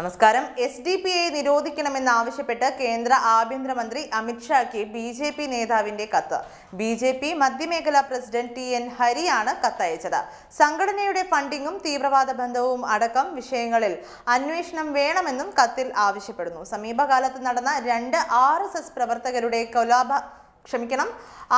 നമസ്കാരം. S D P I നിരോധിക്കണമെന്നാവശ്യപ്പെട്ട് കേന്ദ്ര ആഭ്യന്തരമന്ത്രി അമിത്ഷായ്ക്ക് ബി ജെ പി നേതാവിന്റെ കത്ത്. ബി ജെ പി മധ്യമേഖലാ പ്രസിഡന്റ് ടി എൻ ഹരിയാണ് കത്തയച്ചത്. സംഘടനയുടെ ഫണ്ടിങ്ങും തീവ്രവാദ ബന്ധവും അടക്കം വിഷയങ്ങളിൽ അന്വേഷണം വേണമെന്നും കത്തിൽ ആവശ്യപ്പെടുന്നു. സമീപകാലത്ത് നടന്ന രണ്ട് ആർ എസ് എസ് പ്രവർത്തകരുടെ കൊലാപ ക്ഷമിക്കണം.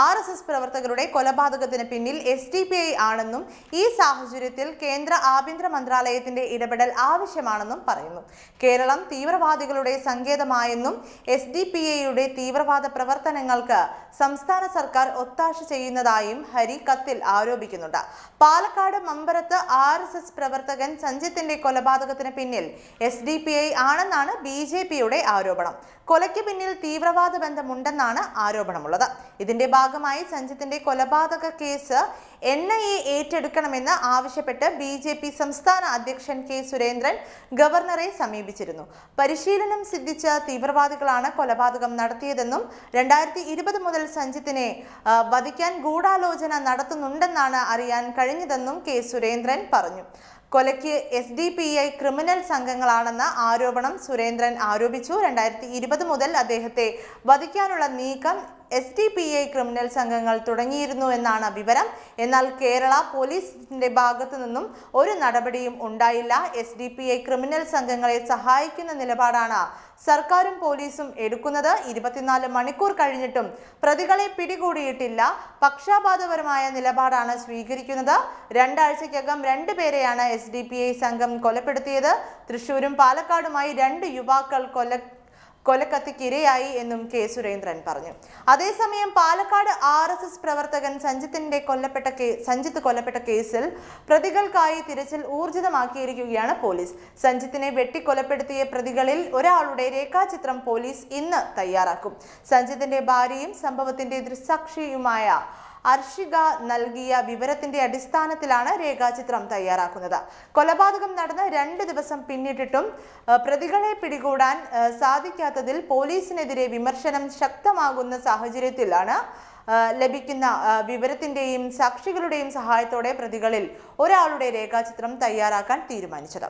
ആർ എസ് എസ് പ്രവർത്തകരുടെ കൊലപാതകത്തിന് പിന്നിൽ എസ് ഡി പി ഐ ആണെന്നും ഈ സാഹചര്യത്തിൽ കേന്ദ്ര ആഭ്യന്തര മന്ത്രാലയത്തിന്റെ ഇടപെടൽ ആവശ്യമാണെന്നും പറയുന്നു. കേരളം തീവ്രവാദികളുടെ സങ്കേതമായെന്നും എസ് ഡി പി ഐയുടെ തീവ്രവാദ പ്രവർത്തനങ്ങൾക്ക് സംസ്ഥാന സർക്കാർ ഒത്താശ ചെയ്യുന്നതായും ഹരി കത്തിൽ ആരോപിക്കുന്നുണ്ട്. പാലക്കാട് മമ്പരത്ത് ആർ എസ് എസ് പ്രവർത്തകൻ സഞ്ജിത്തിന്റെ കൊലപാതകത്തിന് പിന്നിൽ എസ് ഡി പി ഐ ആണെന്നാണ് ബി ജെ പിയുടെ ആരോപണം. കൊലയ്ക്ക് പിന്നിൽ തീവ്രവാദ ബന്ധമുണ്ടെന്നാണ് ആരോപണമുള്ളത്. ഇതിന്റെ ഭാഗമായി സഞ്ജിത്തിന്റെ കൊലപാതക കേസ് എൻ ഐ എ ഏറ്റെടുക്കണമെന്ന് ആവശ്യപ്പെട്ട് ബി ജെ പി സംസ്ഥാന അധ്യക്ഷൻ കെ സുരേന്ദ്രൻ ഗവർണറെ സമീപിച്ചിരുന്നു. പരിശീലനം സിദ്ധിച്ച തീവ്രവാദികളാണ് കൊലപാതകം നടത്തിയതെന്നും രണ്ടായിരത്തി ഇരുപത് മുതൽ സഞ്ജിത്തിനെ വധിക്കാൻ ഗൂഢാലോചന നടത്തുന്നുണ്ടെന്നാണ് അറിയാൻ കഴിഞ്ഞതെന്നും കെ സുരേന്ദ്രൻ പറഞ്ഞു. കൊലയ്ക്ക് S D P I criminal സംഘങ്ങളാണെന്ന ആരോപണം സുരേന്ദ്രൻ ആരോപിച്ചു. രണ്ടായിരത്തി ഇരുപത് മുതൽ അദ്ദേഹത്തെ വധിക്കാനുള്ള നീക്കം S D P I criminal സംഘങ്ങൾ തുടങ്ങിയിരുന്നു എന്നാണ് വിവരം. എന്നാൽ കേരള പോലീസിന്റെ ഭാഗത്തു നിന്നും ഒരു നടപടിയും ഉണ്ടായില്ല. S D P I criminal സംഘങ്ങളെ സഹായിക്കുന്ന നിലപാടാണ് സർക്കാരും പോലീസും എടുക്കുന്നത്. ഇരുപത്തിനാല് മണിക്കൂർ കഴിഞ്ഞിട്ടും പ്രതികളെ പിടികൂടിയിട്ടില്ല. പക്ഷപാതപരമായ നിലപാടാണ് സ്വീകരിക്കുന്നത്. രണ്ടാഴ്ചയ്ക്കകം രണ്ടുപേരെയാണ് എസ് ഡി പി ഐ സംഘം കൊലപ്പെടുത്തിയത്. തൃശൂരും പാലക്കാടുമായി രണ്ട് യുവാക്കൾ കൊല കൊലക്കത്തിക്കിരയായി എന്നും കെ സുരേന്ദ്രൻ പറഞ്ഞു. അതേസമയം പാലക്കാട് ആർ എസ് എസ് പ്രവർത്തകൻ സഞ്ജിത്തിന്റെ കൊല്ലപ്പെട്ട സഞ്ജിത്ത് കൊല്ലപ്പെട്ട കേസിൽ പ്രതികൾക്കായി തിരച്ചിൽ ഊർജിതമാക്കിയിരിക്കുകയാണ് പോലീസ്. സഞ്ജിത്തിനെ വെട്ടിക്കൊലപ്പെടുത്തിയ പ്രതികളിൽ ഒരാളുടെ രേഖാചിത്രം പോലീസ് ഇന്ന് തയ്യാറാക്കും. സഞ്ജിത്തിന്റെ ഭാര്യയും സംഭവത്തിന്റെ ദൃക്സാക്ഷിയുമായ അർഷിക നൽകിയ വിവരത്തിന്റെ അടിസ്ഥാനത്തിലാണ് രേഖാചിത്രം തയ്യാറാക്കുന്നത്. കൊലപാതകം നടന്ന് രണ്ട് ദിവസം പിന്നിട്ടിട്ടും പ്രതികളെ പിടികൂടാൻ സാധിക്കാത്തതിൽ പോലീസിനെതിരെ വിമർശനം ശക്തമാകുന്ന സാഹചര്യത്തിലാണ് ലഭിക്കുന്ന വിവരത്തിന്റെയും സാക്ഷികളുടെയും സഹായത്തോടെ പ്രതികളിൽ ഒരാളുടെ രേഖാചിത്രം തയ്യാറാക്കാൻ തീരുമാനിച്ചത്.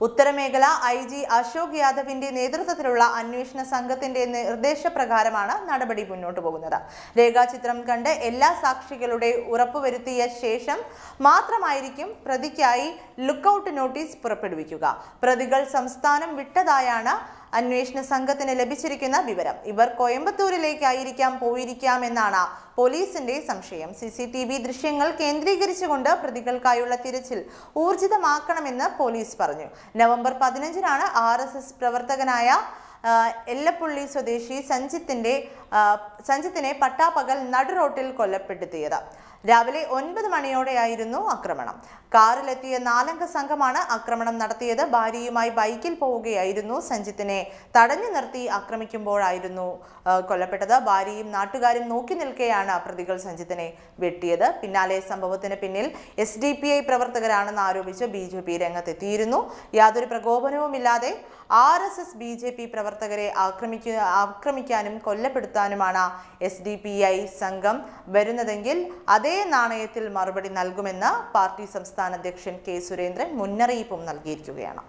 ഉത്തരമേഖല ഐ ജി അശോക് യാദവിന്റെ നേതൃത്വത്തിലുള്ള അന്വേഷണ സംഘത്തിന്റെ നിർദ്ദേശപ്രകാരമാണ് നടപടി മുന്നോട്ട് പോകുന്നത്. രേഖാചിത്രം കണ്ട് എല്ലാ സാക്ഷികളുടെ ഉറപ്പുവരുത്തിയ ശേഷം മാത്രമായിരിക്കും പ്രതിക്കായി ലുക്കൌട്ട് നോട്ടീസ് പുറപ്പെടുവിക്കുക. പ്രതികൾ സംസ്ഥാനം വിട്ടതായാണ് അന്വേഷണ സംഘത്തിന് ലഭിച്ചിരിക്കുന്ന വിവരം ഇവർ കോയമ്പത്തൂരിലേക്കായിരിക്കാം പോയിരിക്കാം എന്നാണ് പോലീസിന്റെ സംശയം. സി സി ടി വി ദൃശ്യങ്ങൾ കേന്ദ്രീകരിച്ചുകൊണ്ട് പ്രതികൾക്കായുള്ള തിരച്ചിൽ ഊർജിതമാക്കണമെന്ന് പോലീസ് പറഞ്ഞു. നവംബർ പതിനഞ്ചിനാണ് ആർ എസ് എസ് പ്രവർത്തകനായ എല്ലപ്പുള്ളി സ്വദേശി സഞ്ജിത്തിന്റെ ആ, സഞ്ജിത്തിനെ പട്ടാപ്പകൽ നടുറോട്ടിൽ കൊല്ലപ്പെടുത്തിയത്. രാവിലെ ഒൻപത് മണിയോടെയായിരുന്നു ആക്രമണം. കാറിലെത്തിയ നാലംഗ സംഘമാണ് ആക്രമണം നടത്തിയത്. ഭാര്യയുമായി ബൈക്കിൽ പോവുകയായിരുന്നു സഞ്ജിത്തിനെ. തടഞ്ഞു നിർത്തി ആക്രമിക്കുമ്പോഴായിരുന്നു കൊല്ലപ്പെട്ടത്. ഭാര്യയും നാട്ടുകാരും നോക്കി നിൽക്കെയാണ് പ്രതികൾ സഞ്ജിത്തിനെ വെട്ടിയത്. പിന്നാലെ സംഭവത്തിന് പിന്നിൽ എസ് ഡി പി ഐ പ്രവർത്തകരാണെന്ന് ആരോപിച്ച് ബി ജെ പി രംഗത്തെത്തിയിരുന്നു. യാതൊരു പ്രകോപനവുമില്ലാതെ R S S B J P പ്രവർത്തകരെ ആക്രമിക്കുക ആക്രമിക്കാനും കൊല്ലപ്പെടുത്താനുമാണ് എസ് ഡി പി ഐ സംഘം വരുന്നതെങ്കിൽ അതേ നാണയത്തിൽ മറുപടി നൽകുമെന്ന് പാർട്ടി സംസ്ഥാന അധ്യക്ഷൻ കെ സുരേന്ദ്രൻ മുന്നറിയിപ്പും നൽകിയിരിക്കുകയാണ്.